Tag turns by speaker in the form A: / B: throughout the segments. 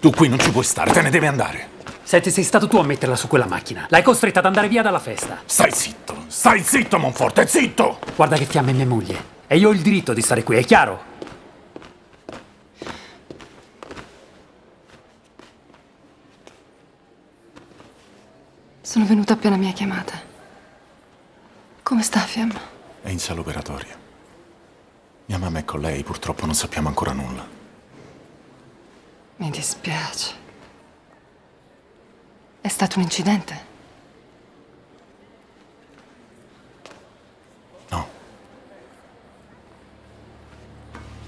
A: Tu qui non ci puoi stare, te ne devi andare.
B: Senti, sei stato tu a metterla su quella macchina. L'hai costretta ad andare via dalla festa.
A: Stai zitto, stai zitto, Monforte, zitto!
B: Guarda che fiamme mia moglie. E io ho il diritto di stare qui, è chiaro?
C: Sono venuta appena mi hai chiamata. Come sta, Fiamma?
A: È in sala operatoria. Mia mamma è con lei, purtroppo non sappiamo ancora nulla.
C: Mi dispiace. È stato un incidente?
A: No.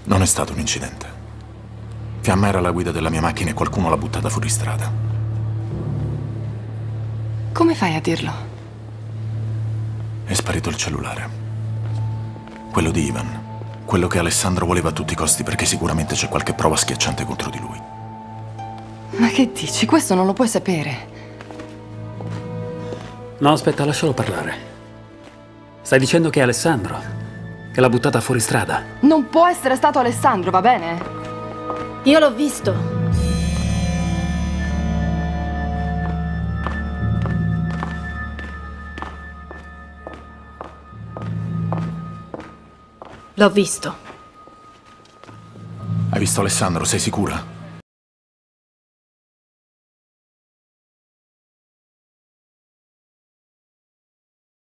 A: Non è stato un incidente. Fiamma era alla guida della mia macchina e qualcuno l'ha buttata fuori strada.
C: Come fai a dirlo?
A: È sparito il cellulare. Quello di Ivan. Quello che Alessandro voleva a tutti i costi perché sicuramente c'è qualche prova schiacciante contro di lui.
C: Ma che dici? Questo non lo puoi sapere.
B: No, aspetta, lascialo parlare. Stai dicendo che è Alessandro? Che l'ha buttata fuori strada?
C: Non può essere stato Alessandro, va bene?
D: Io l'ho visto. L'ho visto.
A: Hai visto Alessandro, sei sicura?